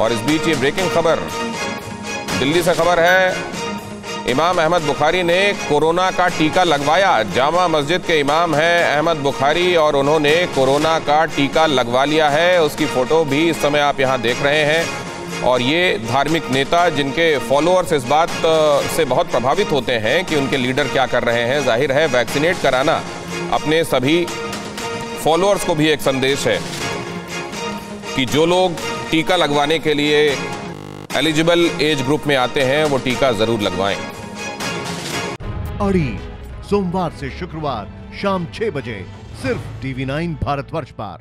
और इस बीच ये ब्रेकिंग खबर। दिल्ली से खबर है, इमाम अहमद बुखारी ने कोरोना का टीका लगवाया। जामा मस्जिद के इमाम हैं अहमद बुखारी और उन्होंने कोरोना का टीका लगवा लिया है। उसकी फ़ोटो भी इस समय आप यहाँ देख रहे हैं। और ये धार्मिक नेता जिनके फॉलोअर्स इस बात से बहुत प्रभावित होते हैं कि उनके लीडर क्या कर रहे हैं, ज़ाहिर है वैक्सीनेट कराना अपने सभी फॉलोअर्स को भी एक संदेश है कि जो लोग टीका लगवाने के लिए एलिजिबल एज ग्रुप में आते हैं, वो टीका ज़रूर लगवाएँ। अड़ी, सोमवार से शुक्रवार शाम छह बजे, सिर्फ़ टीवी नाइन भारतवर्ष पर।